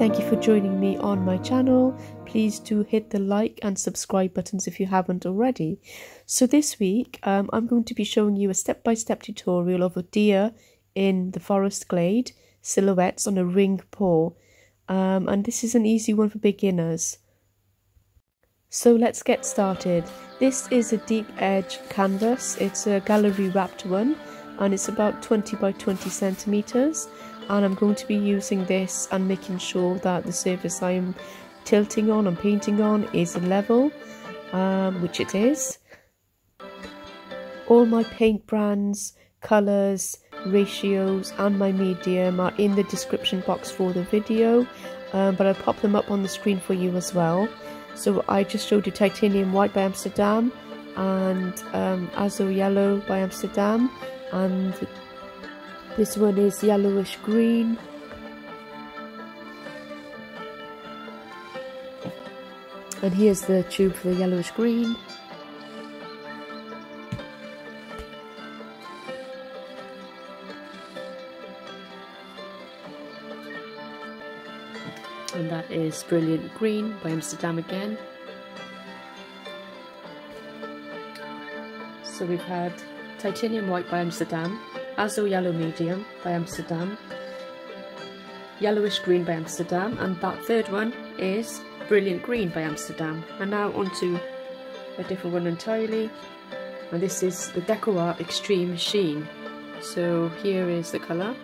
Thank you for joining me on my channel. Please do hit the like and subscribe buttons if you haven't already. So this week um, I'm going to be showing you a step-by-step -step tutorial of a deer in the forest glade, silhouettes on a ring pour. Um, and this is an easy one for beginners. So let's get started. This is a deep edge canvas. It's a gallery wrapped one and it's about 20 by 20 centimeters and I'm going to be using this and making sure that the surface I'm tilting on and painting on is level um, which it is. All my paint brands colors ratios and my medium are in the description box for the video um, but I'll pop them up on the screen for you as well. So I just showed you titanium white by Amsterdam and um, Azo yellow by Amsterdam and this one is yellowish green. And here's the tube for the yellowish green. And that is Brilliant Green by Amsterdam again. So we've had Titanium White by Amsterdam, Azo Yellow Medium by Amsterdam, Yellowish Green by Amsterdam, and that third one is Brilliant Green by Amsterdam. And now onto a different one entirely, and this is the DecoArt Extreme Sheen. So here is the colour.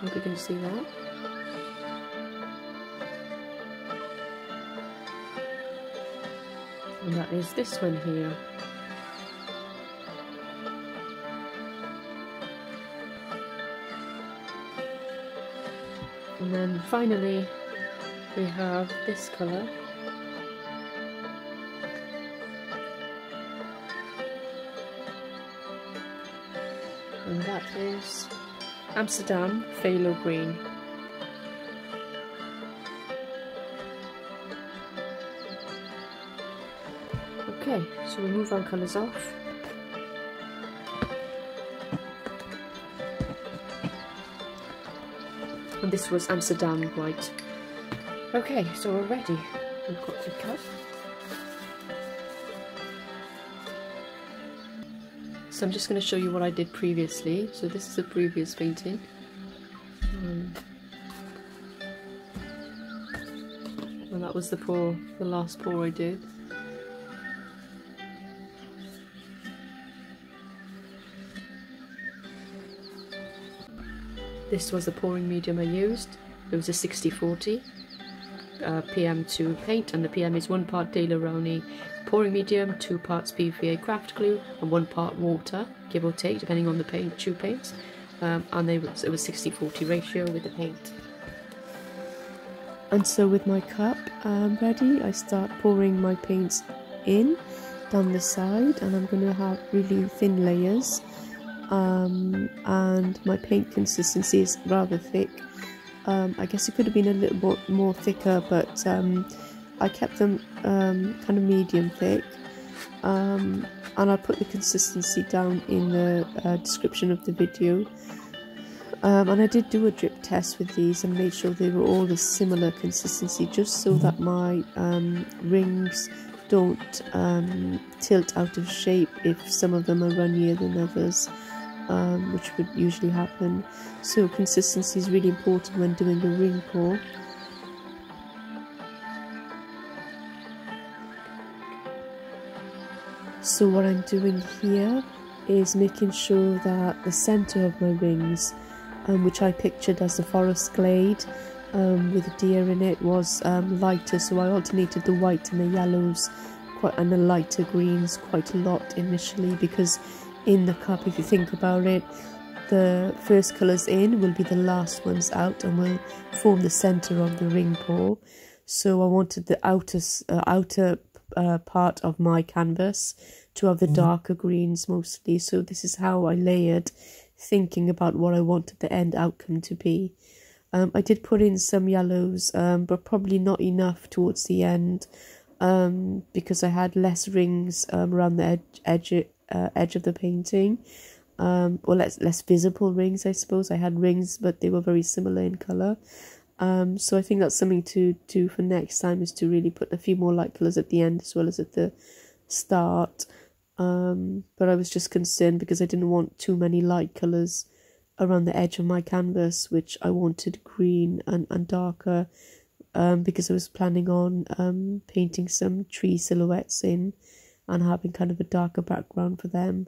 Hope you can see that. And that is this one here. And then finally we have this colour. And that is Amsterdam Phthalo Green. Okay, so we move our colours off. And this was Amsterdam White. Okay, so we're ready. We've got the cut. So I'm just going to show you what I did previously. So this is a previous painting. Um, and that was the pour, the last pour I did. This was the pouring medium I used. It was a 60-40 uh, PM to paint and the PM is one part Daler-Rowney pouring medium, two parts PVA craft glue and one part water, give or take, depending on the paint, tube paints. Um, and they, it was 60-40 ratio with the paint. And so with my cup um, ready, I start pouring my paints in down the side and I'm going to have really thin layers um, and my paint consistency is rather thick um, I guess it could have been a little bit more thicker, but um, I kept them um, kind of medium thick. Um, and I'll put the consistency down in the uh, description of the video. Um, and I did do a drip test with these and made sure they were all a similar consistency, just so that my um, rings don't tilt out of shape if some of them are runnier than others um, which would usually happen. So consistency is really important when doing a ring pour. So what I'm doing here is making sure that the centre of my rings, um, which I pictured as a forest glade um, with a deer in it, was um, lighter. So I alternated the white and the yellows quite and the lighter greens quite a lot initially because in the cup if you think about it the first colours in will be the last ones out and will form the centre of the ring pour. So I wanted the outer uh, outer uh, part of my canvas to have the mm-hmm. darker greens mostly. So this is how I layered thinking about what I wanted the end outcome to be. Um, I did put in some yellows um, but probably not enough towards the end um, because I had less rings um, around the edge, edge uh, edge of the painting um, or less less visible rings, I suppose. I had rings, but they were very similar in color. Um, so I think that's something to do for next time is to really put a few more light colors at the end as well as at the start. Um, but I was just concerned because I didn't want too many light colors around the edge of my canvas, which I wanted green and, and darker um, because I was planning on um, painting some tree silhouettes in and having kind of a darker background for them.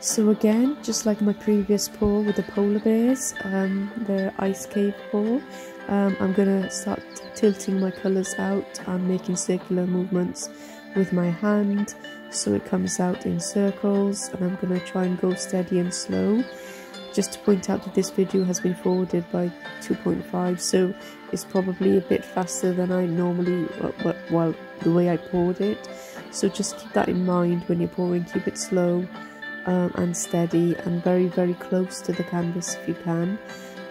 So again, just like my previous pour with the polar bears, um, the ice cave pour, um, I'm going to start tilting my colours out and making circular movements with my hand so it comes out in circles and I'm going to try and go steady and slow. Just to point out that this video has been forwarded by 2.5 so it's probably a bit faster than I normally, well, well the way I poured it. So just keep that in mind when you're pouring, keep it slow um, and steady and very very close to the canvas if you can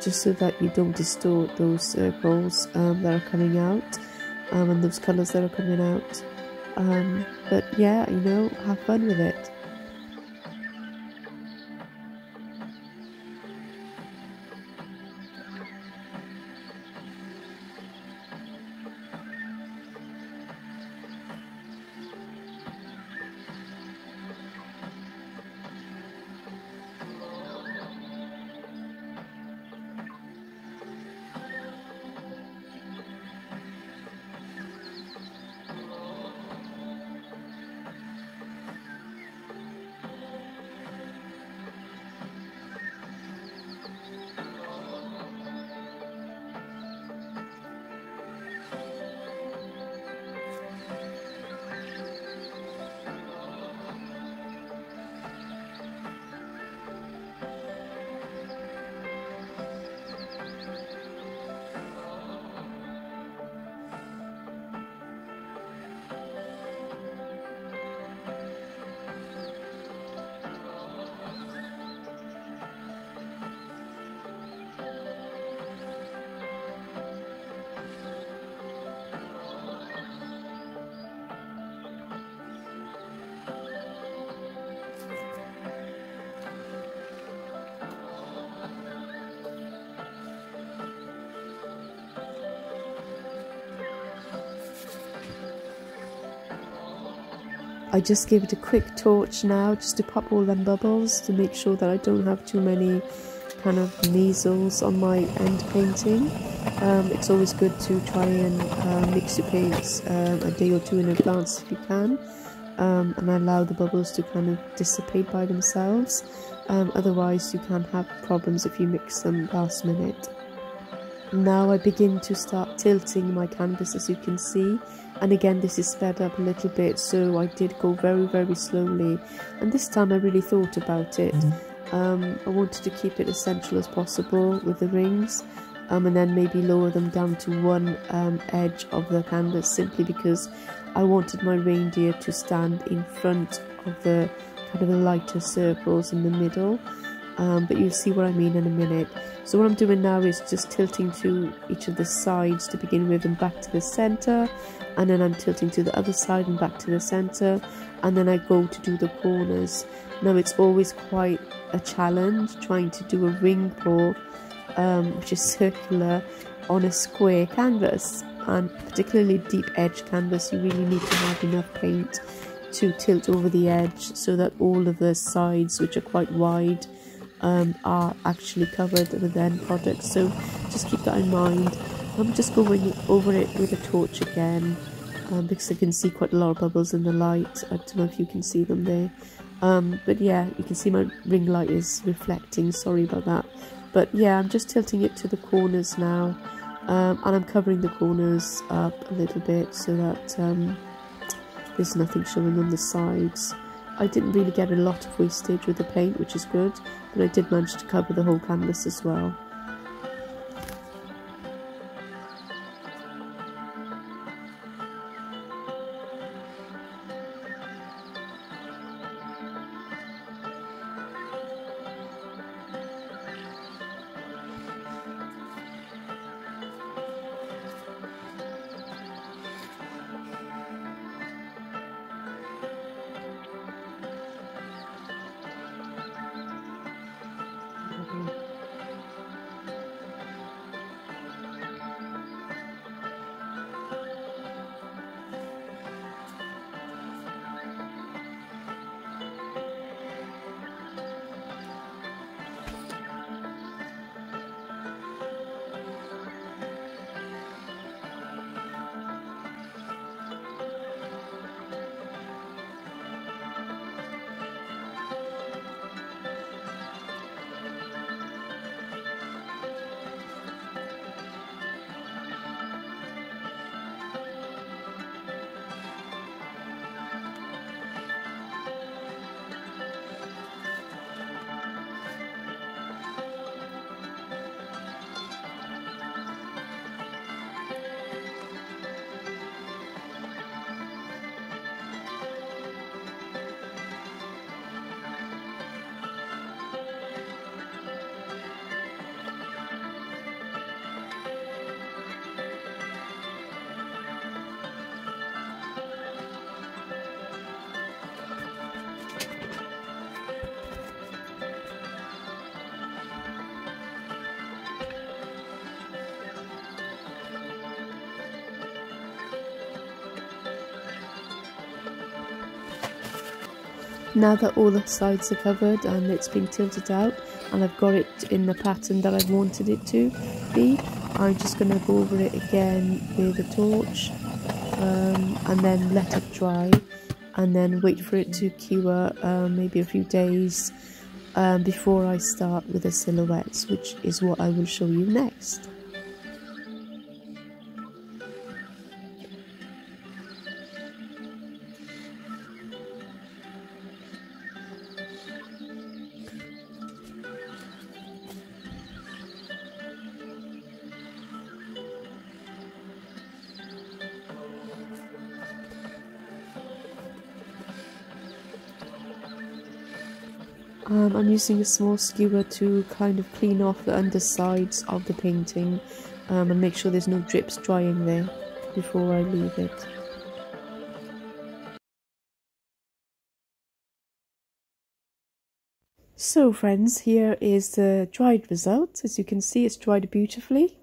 just so that you don't distort those circles um, that are coming out um, and those colours that are coming out. Um, but yeah you know have fun with it I just give it a quick torch now just to pop all them bubbles to make sure that I don't have too many kind of measles on my end painting. Um, it's always good to try and uh, mix your paints um, a day or two in advance if you can um, and allow the bubbles to kind of dissipate by themselves. Um, otherwise you can have problems if you mix them last minute. Now I begin to start tilting my canvas as you can see. And again this is sped up a little bit so I did go very very slowly. And this time I really thought about it. Mm-hmm. um, I wanted to keep it as central as possible with the rings um, and then maybe lower them down to one um, edge of the canvas simply because I wanted my reindeer to stand in front of the kind of the lighter circles in the middle um, but you'll see what I mean in a minute. So what I'm doing now is just tilting to each of the sides to begin with and back to the center and then I'm tilting to the other side and back to the center and then I go to do the corners. Now it's always quite a challenge trying to do a ring pour um, which is circular on a square canvas and particularly deep edge canvas you really need to have enough paint to tilt over the edge so that all of the sides which are quite wide um, are actually covered with the end product. So just keep that in mind. I'm just going over it with a torch again um, because I can see quite a lot of bubbles in the light. I don't know if you can see them there. Um, but yeah you can see my ring light is reflecting. Sorry about that. But yeah I'm just tilting it to the corners now. Um, and I'm covering the corners up a little bit so that um, there's nothing showing on the sides. I didn't really get a lot of wastage with the paint, which is good, but I did manage to cover the whole canvas as well. Now that all the sides are covered and it's been tilted out and I've got it in the pattern that I wanted it to be, I'm just going to go over it again with a torch um, and then let it dry and then wait for it to cure um, maybe a few days um, before I start with the silhouettes which is what I will show you next. Um, I'm using a small skewer to kind of clean off the undersides of the painting um, and make sure there's no drips drying there before I leave it. So friends, here is the dried result. As you can see, it's dried beautifully.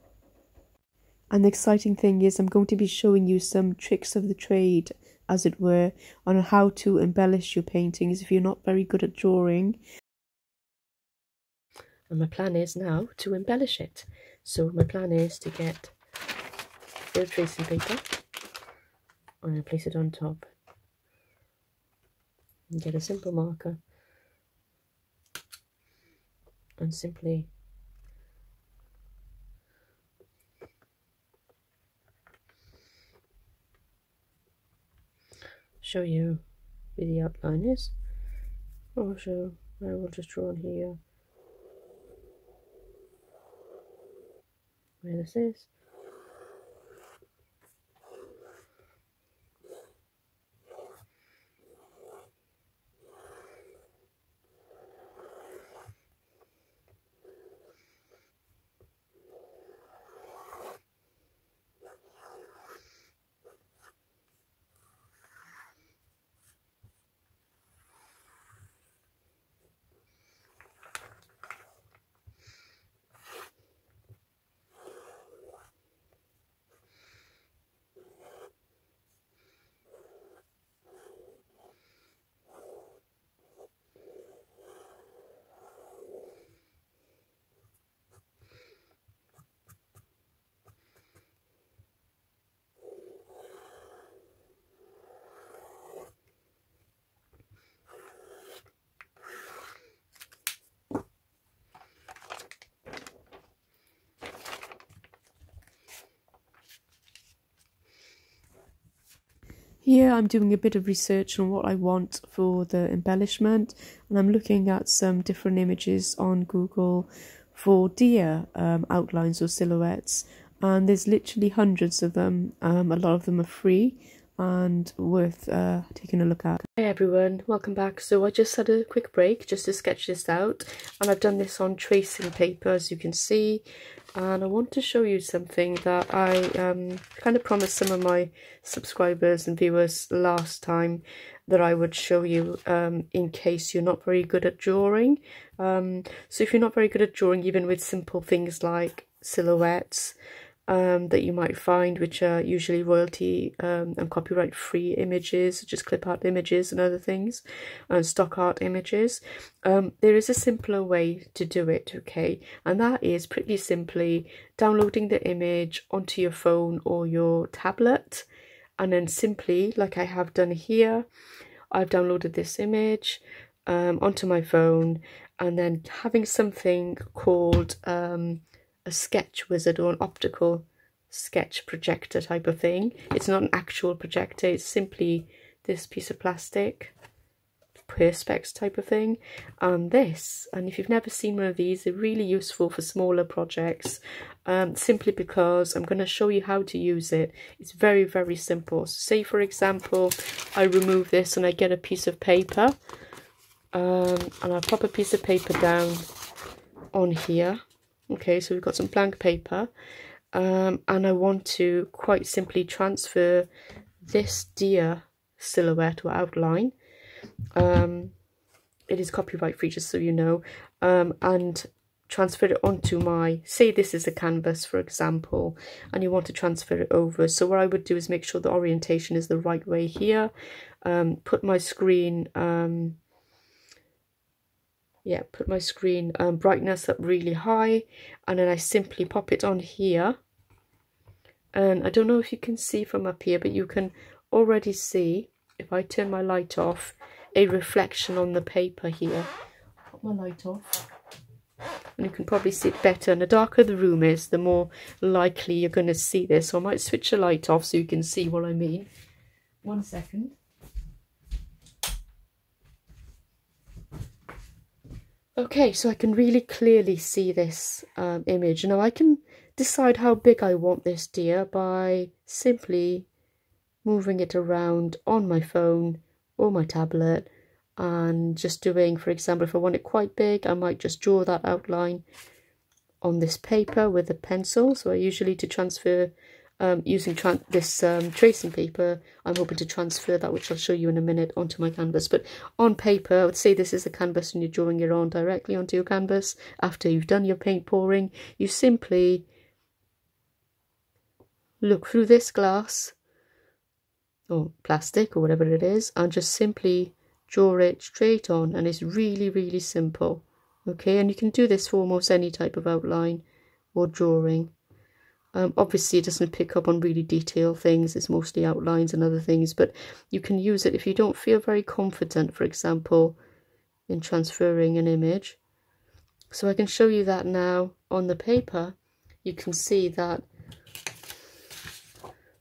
And the exciting thing is I'm going to be showing you some tricks of the trade as it were, on how to embellish your paintings if you're not very good at drawing. And my plan is now to embellish it. So my plan is to get field tracing paper. I'm going to place it on top and get a simple marker and simply show you where the outline is. Show, I will just draw on here where this is. Here I'm doing a bit of research on what I want for the embellishment and I'm looking at some different images on Google for deer um, outlines or silhouettes and there's literally hundreds of them. Um, a lot of them are free and worth uh, taking a look at. Hey everyone, welcome back. So I just had a quick break just to sketch this out and I've done this on tracing paper as you can see and I want to show you something that I um, kind of promised some of my subscribers and viewers last time that I would show you um, in case you're not very good at drawing. Um, so if you're not very good at drawing even with simple things like silhouettes um, that you might find, which are usually royalty um, and copyright free images, as clip art images and other things, and stock art images. Um, there is a simpler way to do it, okay, and that is pretty simply downloading the image onto your phone or your tablet, and then simply, like I have done here, I've downloaded this image um, onto my phone, and then having something called um, a sketch wizard or an optical sketch projector type of thing. It's not an actual projector, it's simply this piece of plastic, perspex type of thing, and this. And if you've never seen one of these, they're really useful for smaller projects, um, simply because I'm going to show you how to use it. It's very, very simple. So say, for example, I remove this and I get a piece of paper, um, and I pop a piece of paper down on here Okay, so we've got some blank paper um, and I want to quite simply transfer this deer silhouette or outline. Um, it is copyright free, just so you know, um, and transfer it onto my, say this is a canvas, for example, and you want to transfer it over. So what I would do is make sure the orientation is the right way here, um, put my screen um, yeah put my screen um, brightness up really high and then I simply pop it on here. And I don't know if you can see from up here but you can already see if I turn my light off a reflection on the paper here. Put my light off. And you can probably see it better and the darker the room is the more likely you're going to see this. So I might switch the light off so you can see what I mean. One second Okay, so I can really clearly see this um, image. Now I can decide how big I want this deer by simply moving it around on my phone or my tablet and just doing, for example, if I want it quite big, I might just draw that outline on this paper with a pencil. So I usually to transfer um, using this um, tracing paper, I'm hoping to transfer that, which I'll show you in a minute, onto my canvas. But on paper, I would say this is a canvas and you're drawing your on directly onto your canvas. After you've done your paint pouring, you simply look through this glass or plastic or whatever it is and just simply draw it straight on. And it's really really simple. Okay? And you can do this for almost any type of outline or drawing um, obviously, it doesn't pick up on really detailed things. It's mostly outlines and other things, but you can use it if you don't feel very confident, for example, in transferring an image. So I can show you that now on the paper. You can see that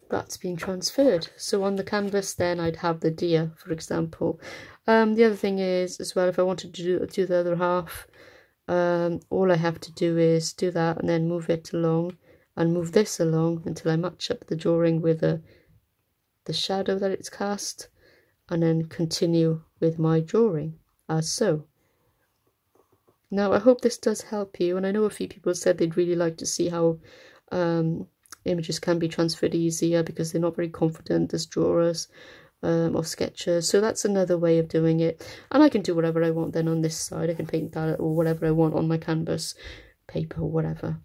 that's been transferred. So on the canvas then I'd have the deer, for example. Um, the other thing is as well, if I wanted to do, do the other half, um, all I have to do is do that and then move it along and move this along until I match up the drawing with the, the shadow that it's cast and then continue with my drawing. As so. Now I hope this does help you and I know a few people said they'd really like to see how um, images can be transferred easier because they're not very confident as drawers um, or sketchers so that's another way of doing it. And I can do whatever I want then on this side. I can paint that or whatever I want on my canvas paper or whatever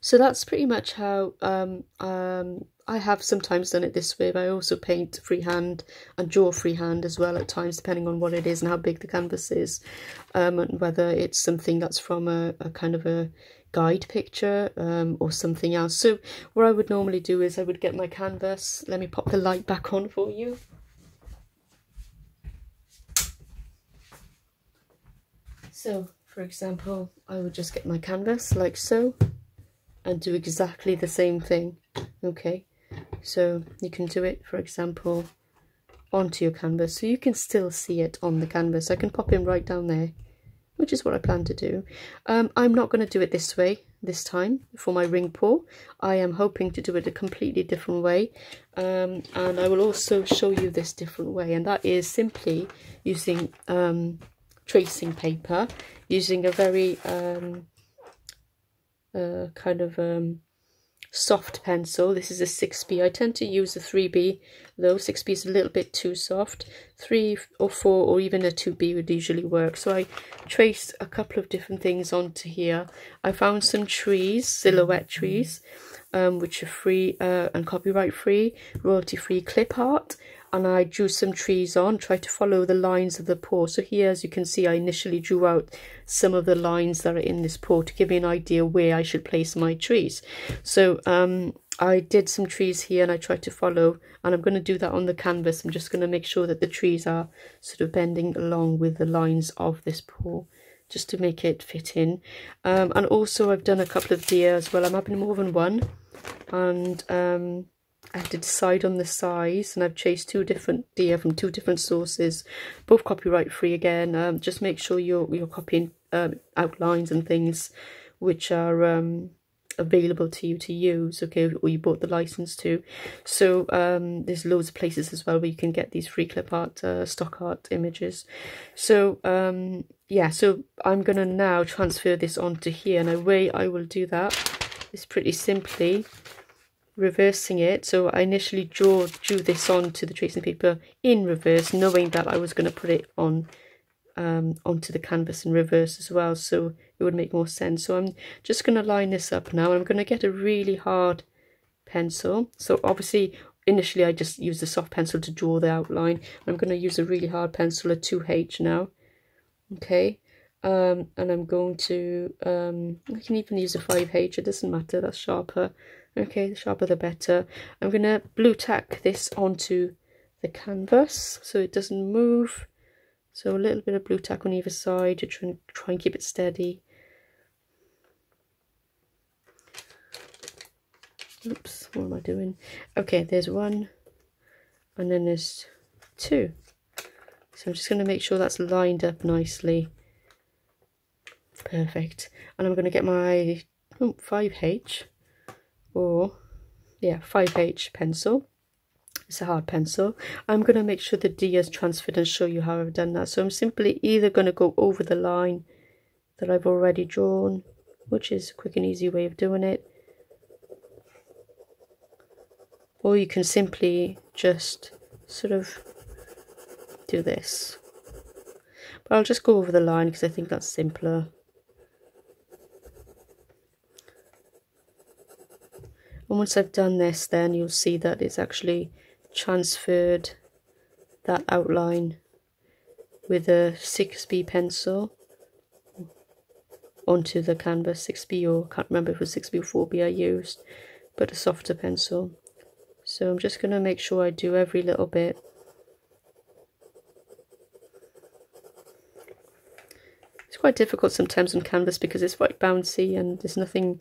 so that's pretty much how um, um, I have sometimes done it this way, but I also paint freehand and draw freehand as well at times, depending on what it is and how big the canvas is, um, and whether it's something that's from a, a kind of a guide picture um, or something else. So what I would normally do is I would get my canvas, let me pop the light back on for you. So, for example, I would just get my canvas like so and do exactly the same thing okay So you can do it, for example, onto your canvas so you can still see it on the canvas. I can pop him right down there, which is what I plan to do. Um, I'm not going to do it this way this time for my ring pour. I am hoping to do it a completely different way. Um, and I will also show you this different way. And that is simply using um, tracing paper, using a very um, uh, kind of um, soft pencil. This is a 6B. I tend to use a 3B though. 6B is a little bit too soft. 3 or 4 or even a 2B would usually work. So I traced a couple of different things onto here. I found some trees, silhouette trees, um, which are free uh, and copyright free, royalty free clip art and I drew some trees on, tried to follow the lines of the pour. So here, as you can see, I initially drew out some of the lines that are in this pour to give me an idea where I should place my trees. So um, I did some trees here and I tried to follow, and I'm going to do that on the canvas. I'm just going to make sure that the trees are sort of bending along with the lines of this pour just to make it fit in. Um, and also I've done a couple of deer as well. I'm having more than one. And um, I had to decide on the size and I've chased two different deer from two different sources, both copyright free again. Um, just make sure you're, you're copying um, outlines and things which are um, available to you to use, okay, or you bought the license to. So um, there's loads of places as well where you can get these free clip art, uh, stock art images. So um, yeah, so I'm to now transfer this onto here and the way I will do that is pretty simply reversing it. So I initially drew, drew this on to the tracing paper in reverse, knowing that I was going to put it on um, onto the canvas in reverse as well, so it would make more sense. So I'm just going to line this up now. I'm going to get a really hard pencil. So obviously, initially I just used a soft pencil to draw the outline. I'm going to use a really hard pencil, a 2H now. Okay, um, and I'm going to, um, I can even use a 5H, it doesn't matter, that's sharper. Okay, the sharper the better. I'm going to blue tack this onto the canvas so it doesn't move. So a little bit of blue tack on either side to try and, try and keep it steady. Oops, what am I doing? Okay, there's one and then there's two. So I'm just going to make sure that's lined up nicely. Perfect. And I'm going to get my oh, 5H or yeah 5H pencil. It's a hard pencil. I'm going to make sure the D is transferred and show you how I've done that. So I'm simply either going to go over the line that I've already drawn which is a quick and easy way of doing it. Or you can simply just sort of do this. But I'll just go over the line because I think that's simpler and once I've done this then you'll see that it's actually transferred that outline with a 6B pencil onto the canvas. 6B or can't remember if it was 6B or 4B I used but a softer pencil. So I'm just going to make sure I do every little bit. It's quite difficult sometimes on canvas because it's quite bouncy and there's nothing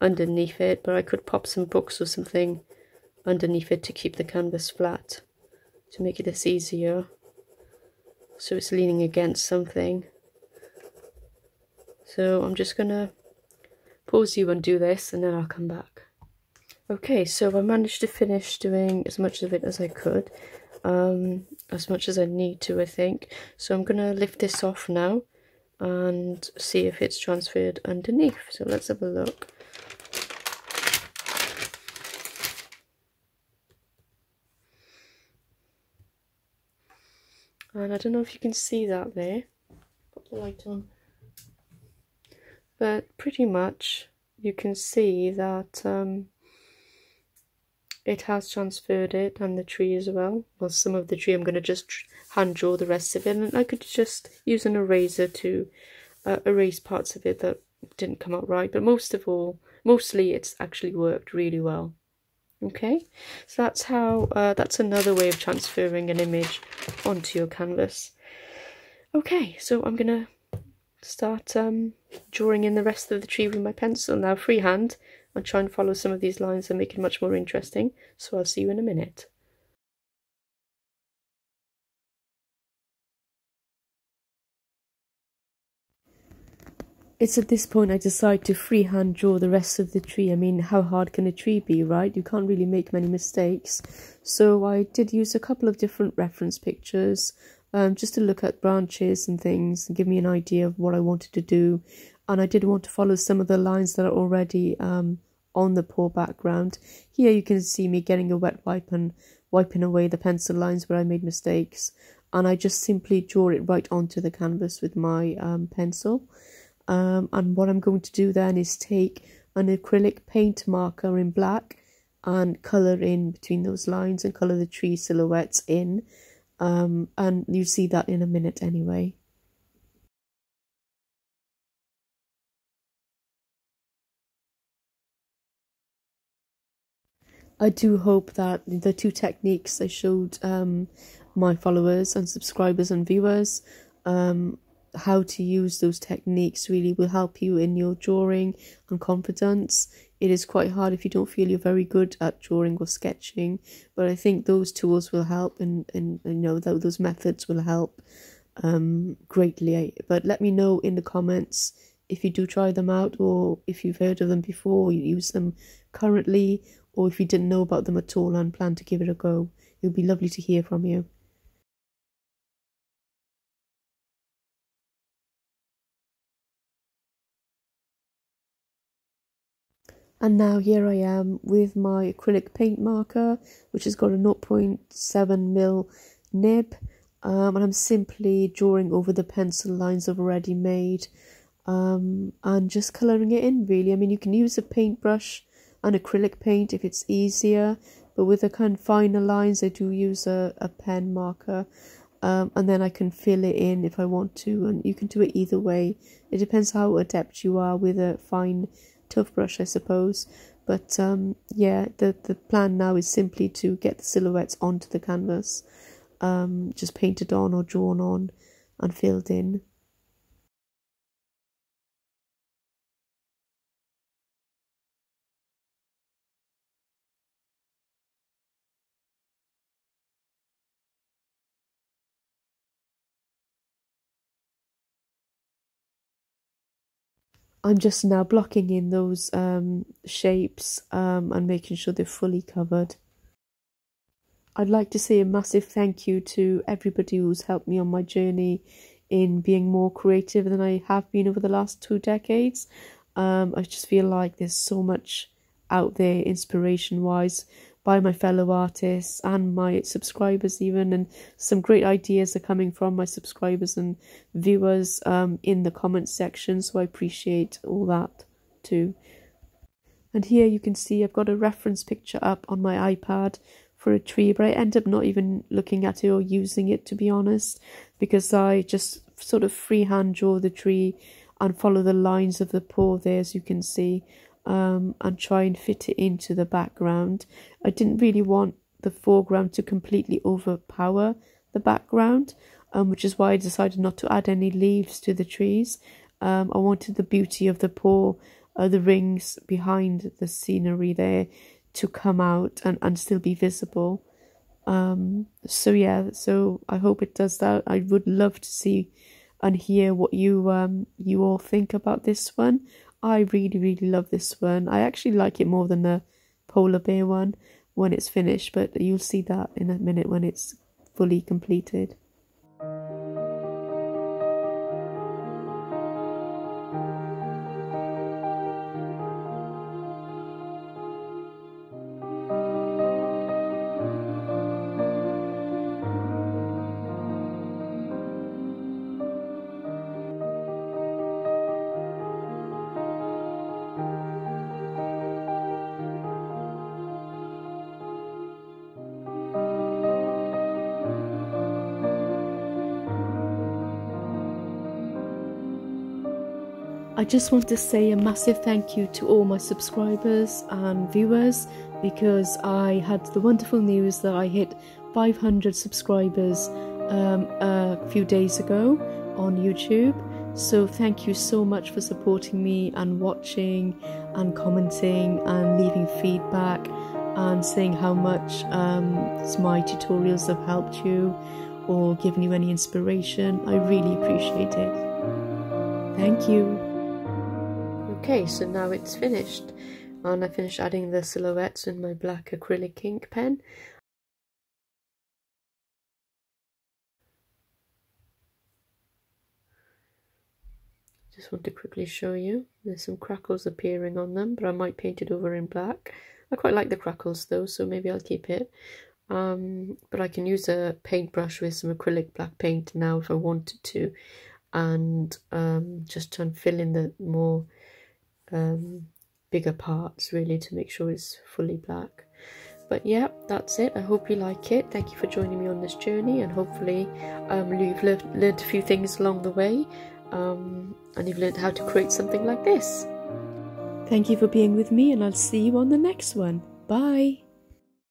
underneath it, but I could pop some books or something underneath it to keep the canvas flat to make it this easier. So it's leaning against something. So I'm just to pause you and do this and then I'll come back. Okay, so I managed to finish doing as much of it as I could. Um, as much as I need to, I think. So I'm to lift this off now and see if it's transferred underneath. So let's have a look. And I don't know if you can see that there. Put the light on. But pretty much you can see that um, it has transferred it and the tree as well. Well some of the tree I'm going to just hand draw the rest of it. And I could just use an eraser to uh, erase parts of it that didn't come out right. But most of all mostly it's actually worked really well okay so that's how uh, that's another way of transferring an image onto your canvas okay so I'm gonna start um, drawing in the rest of the tree with my pencil now freehand and try and follow some of these lines and make it much more interesting. So I'll see you in a minute. It's at this point I decide to freehand draw the rest of the tree. I mean, how hard can a tree be, right? You can't really make many mistakes. So I did use a couple of different reference pictures um, just to look at branches and things and give me an idea of what I wanted to do. And I did want to follow some of the lines that are already um, on the pour background. Here you can see me getting a wet wipe and wiping away the pencil lines where I made mistakes. And I just simply draw it right onto the canvas with my um, pencil. Um, and what I'm going to do then is take an acrylic paint marker in black and colour in between those lines and colour the tree silhouettes in. Um, and you see that in a minute anyway. I do hope that the two techniques I showed um, my followers and subscribers and viewers um, how to use those techniques really will help you in your drawing and confidence. It is quite hard if you don't feel you're very good at drawing or sketching, but I think those tools will help and, and you know those methods will help um, greatly. But let me know in the comments if you do try them out or if you've heard of them before, you use them currently, or if you didn't know about them at all and plan to give it a go. It would be lovely to hear from you. And now here I am with my acrylic paint marker which has got a 0.7 mil nib um, and I'm simply drawing over the pencil lines I've already made um, and just colouring it in really. I mean you can use a paintbrush and acrylic paint if it's easier but with the kind of finer lines I do use a, a pen marker um, and then I can fill it in if I want to and you can do it either way. It depends how adept you are with a fine toothbrush, I suppose. But um, yeah, the, the plan now is simply to get the silhouettes onto the canvas, um, just painted on or drawn on and filled in. I'm just now blocking in those um, shapes um, and making sure they're fully covered. I'd like to say a massive thank you to everybody who's helped me on my journey in being more creative than I have been over the last two decades. Um, I just feel like there's so much out there inspiration wise by my fellow artists and my subscribers even and some great ideas are coming from my subscribers and viewers um, in the comments section so i appreciate all that too. And here you can see i've got a reference picture up on my ipad for a tree but i end up not even looking at it or using it to be honest because i just sort of freehand draw the tree and follow the lines of the pour there as you can see um, and try and fit it into the background. I didn't really want the foreground to completely overpower the background, um, which is why I decided not to add any leaves to the trees. Um, I wanted the beauty of the pour, uh, the rings behind the scenery there to come out and, and still be visible. Um, so yeah, so I hope it does that. I would love to see and hear what you um you all think about this one. I really, really love this one. I actually like it more than the polar bear one when it's finished, but you'll see that in a minute when it's fully completed. I just want to say a massive thank you to all my subscribers and viewers because I had the wonderful news that I hit 500 subscribers um, a few days ago on YouTube. So thank you so much for supporting me and watching and commenting and leaving feedback and saying how much um, my tutorials have helped you or given you any inspiration. I really appreciate it. Thank you. Okay, so now it's finished. And I finished adding the silhouettes in my black acrylic ink pen? Just want to quickly show you. There's some crackles appearing on them but I might paint it over in black. I quite like the crackles though so maybe I'll keep it. Um, but I can use a paintbrush with some acrylic black paint now if I wanted to and um, just try and fill in the more um, bigger parts really to make sure it's fully black but yeah that's it i hope you like it thank you for joining me on this journey and hopefully um, you've learned, learned a few things along the way um, and you've learned how to create something like this. Thank you for being with me, and I'll see you on the next one. Bye.